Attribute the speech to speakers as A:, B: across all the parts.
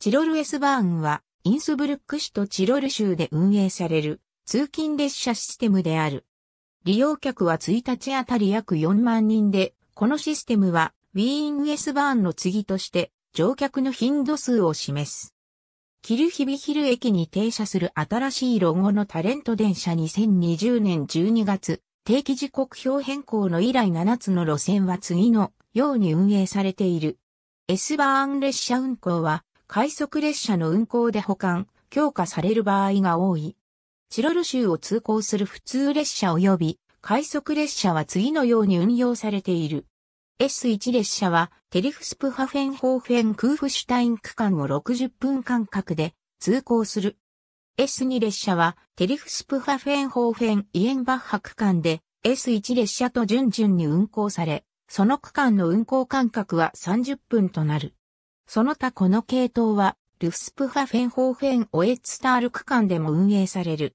A: チロル S バーンは、インスブルック市とチロル州で運営される通勤列車システムである。利用客は1日あたり約4万人で、このシステムは、ウィーン S バーンの次として、乗客の頻度数を示す。キルヒビヒル駅に停車する新しいロゴのタレント電車2020年12月、定期時刻表変更の以来7つの路線は次のように運営されている。S バーン列車運行は快速列車の運行で保管、強化される場合が多い。チロル州を通行する普通列車及び快速列車は次のように運用されている。S1 列車はテリフスプハフェンホーフェンクーフシュタイン区間を60分間隔で通行する。S2 列車はテリフスプハフェンホーフェンイエンバッハ区間で S1 列車と順々に運行され、その区間の運行間隔は30分となる。その他この系統はルフスプハフェンホーフェンオエッツタール区間でも運営される。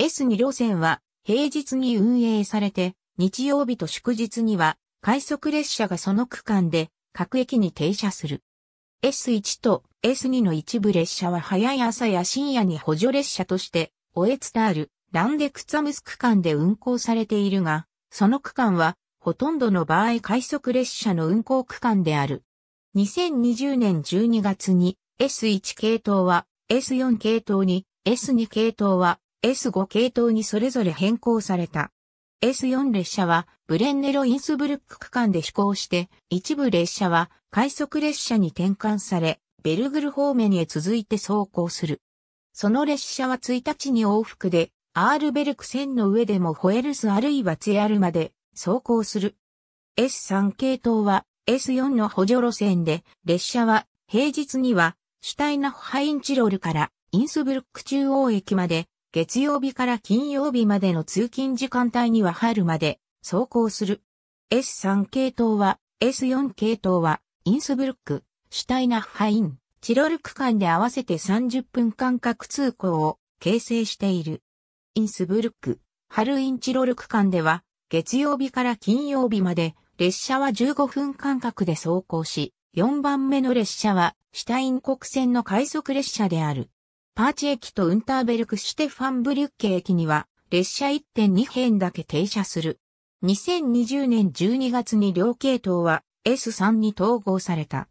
A: S2 路線は平日に運営されて、日曜日と祝日には快速列車がその区間で各駅に停車する。S1 と S2 の一部列車は早い朝や深夜に補助列車として、オエツタール、ランデクツァムス区間で運行されているが、その区間はほとんどの場合快速列車の運行区間である。2020年12月に S1 系統は S4 系統に S2 系統は S5 系統にそれぞれ変更された。S4 列車はブレンネロ・インスブルック区間で飛行して、一部列車は快速列車に転換され、ベルグル方面へ続いて走行する。その列車は1日に往復で、アールベルク線の上でもホエルスあるいはツェアルまで走行する。S3 系統は S4 の補助路線で、列車は平日にはシュタイナフハインチロルからインスブルック中央駅まで月曜日から金曜日までの通勤時間帯には春まで走行する。S3 系統は S4 系統はインスブルック、シュタイナフハイン、チロル区間で合わせて30分間隔通行を形成している。インスブルック、ハルインチロル区間では月曜日から金曜日まで列車は15分間隔で走行し、4番目の列車はシュタイン国線の快速列車である。パーチ駅とウンターベルクシュテファンブリュッケ駅には列車1.2編だけ停車する。2020年12月に両系統は S3 に統合された。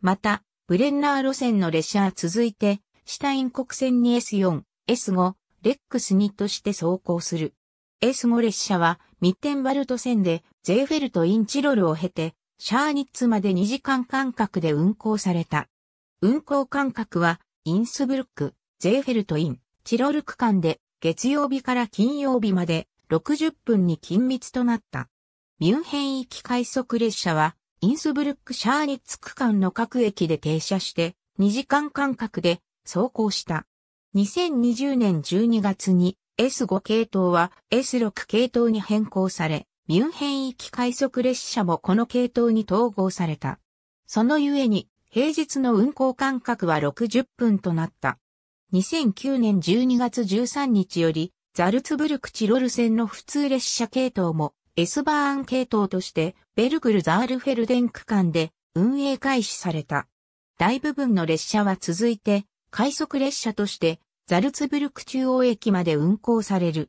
A: また、ブレンナー路線の列車は続いて、シュタイン国線に S4、S5、レックス2として走行する。S5 列車はミッテンバルト線でゼーフェルトインチロルを経て、シャーニッツまで2時間間隔で運行された。運行間隔はインスブルック、ゼーフェルトイン、チロル区間で月曜日から金曜日まで60分に緊密となった。ミュンヘン行き快速列車はインスブルックシャーニッツ区間の各駅で停車して2時間間隔で走行した。2020年12月に S5 系統は S6 系統に変更され、ミュンヘン行き快速列車もこの系統に統合された。そのゆえに平日の運行間隔は60分となった。2009年12月13日より、ザルツブルクチロル線の普通列車系統も、S バーン系統として、ベルグルザールフェルデン区間で運営開始された。大部分の列車は続いて、快速列車として、ザルツブルク中央駅まで運行される。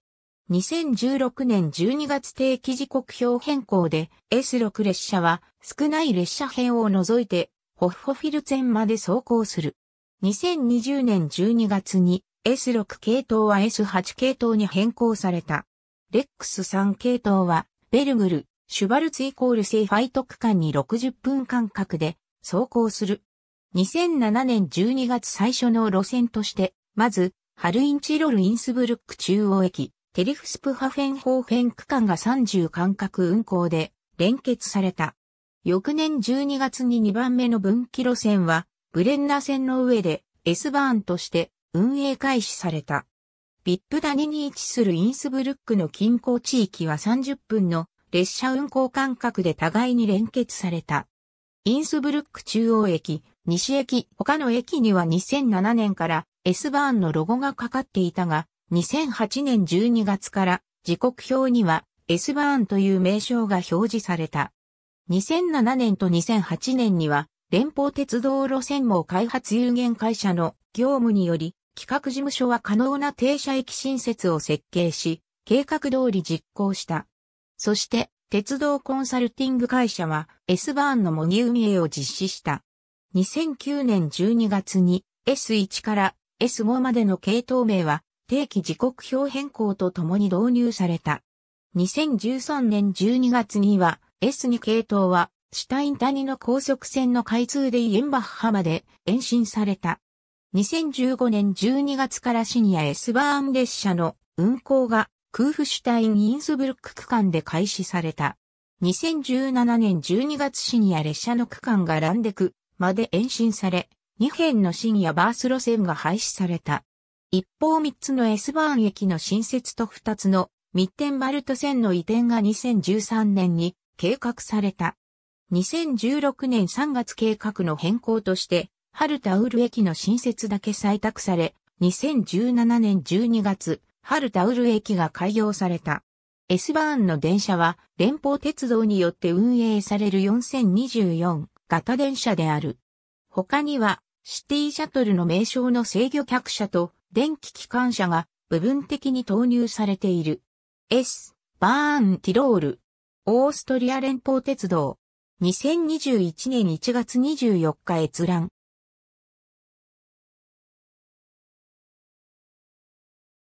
A: 2016年12月定期時刻表変更で S6 列車は少ない列車編を除いてホッホフィルツェンまで走行する。2020年12月に S6 系統は S8 系統に変更された。レックス3系統はベルグル、シュバルツイコールセーファイト区間に60分間隔で走行する。2007年12月最初の路線として、まず、ハルインチロルインスブルック中央駅、テリフスプハフェンホーフェン区間が30間隔運行で連結された。翌年12月に2番目の分岐路線はブレンナ線の上で S バーンとして運営開始された。ビップ谷に位置するインスブルックの近郊地域は30分の列車運行間隔で互いに連結された。インスブルック中央駅、西駅、他の駅には2007年から S バーンのロゴがかかっていたが、2008年12月から時刻表には S バーンという名称が表示された。2007年と2008年には連邦鉄道路線網開発有限会社の業務により、企画事務所は可能な停車駅新設を設計し、計画通り実行した。そして、鉄道コンサルティング会社は S バーンの模擬運営を実施した。2009年12月に S1 から S5 までの系統名は定期時刻表変更とともに導入された。2013年12月には S2 系統はシュタイン谷の高速船の開通でイエンバッハまで延伸された。2015年12月からシニア S バーン列車の運行がクーフシュタイン・インスブルック区間で開始された。2017年12月シニア列車の区間がランデクまで延伸され、2辺のシニアバース路線が廃止された。一方3つの S バーン駅の新設と2つのミッテンバルト線の移転が2013年に計画された。2016年3月計画の変更として、ハルタウル駅の新設だけ採択され、2017年12月、ハルタウル駅が開業された。S バーンの電車は連邦鉄道によって運営される4024型電車である。他にはシティシャトルの名称の制御客車と電気機関車が部分的に投入されている。S、バーンティロール、オーストリア連邦鉄道、2021年1月24日閲覧。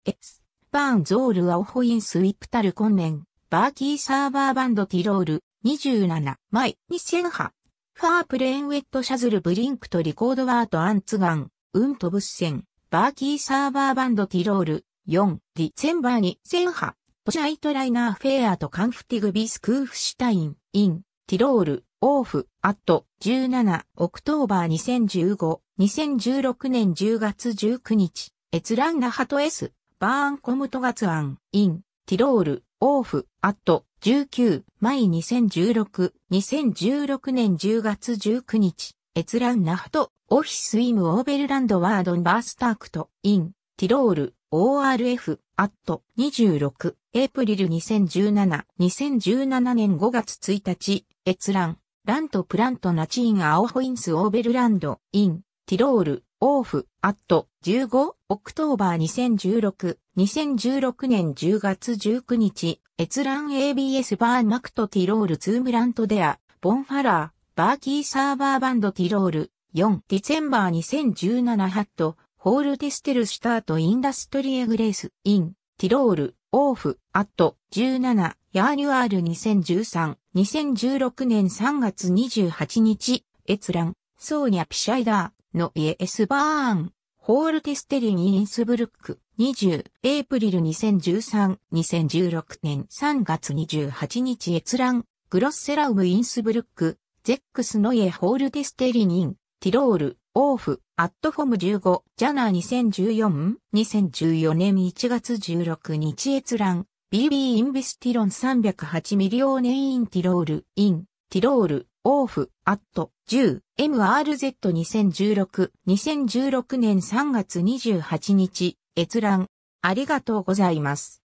A: S バーンゾールアオホインスウィプタルコンメン、バーキーサーバーバンドティロール、27、マイ、2008。ファープレーンウェットシャズルブリンクとリコードワートアンツガン、ウントブッセン、バーキーサーバーバンドティロール、4、ディセンバーに、1008。トシャイトライナーフェアとカンフティグビスクーフシュタイン、イン、ティロール、オーフ、アット、17、オクトーバー2015、2016年10月19日、閲覧ナハト S、バーンコムトガツアン、イン、ティロール、オーフ、アット、19、マイ2016、2016年10月19日、閲覧ナフト、オフィスイムオーベルランドワードンバースタークト、イン、ティロール、ORF、アット、26、エイプリル2017、2017年5月1日、閲覧、ラントプラントナチーンアオホインスオーベルランド、イン、ティロール、オーフ、アット、15、オクトーバー2016、2016年10月19日、閲覧 ABS バーンマクトティロールツームラントデア、ボンファラー、バーキーサーバーバンドティロール、4、ディセンバー2017ハット、ホールティステルシュタートインダストリエグレース、イン、ティロール、オーフ、アット、17、ヤーニュアール2013、2016年3月28日、閲覧、ソーニャピシャイダー、のイエスバーン、ホールティステリンインスブルック、20、エイプリル2013、2016年3月28日閲覧、グロッセラウムインスブルック、ゼックスノイエホールテステリンイン、ティロール、オーフ、アットフォム15、ジャナー2014、2014年1月16日閲覧、BB インビスティロン308ミリオーネインティロール、イン、ティロール、オーフ、アット、10、MRZ2016、2016年3月28日、閲覧、ありがとうございます。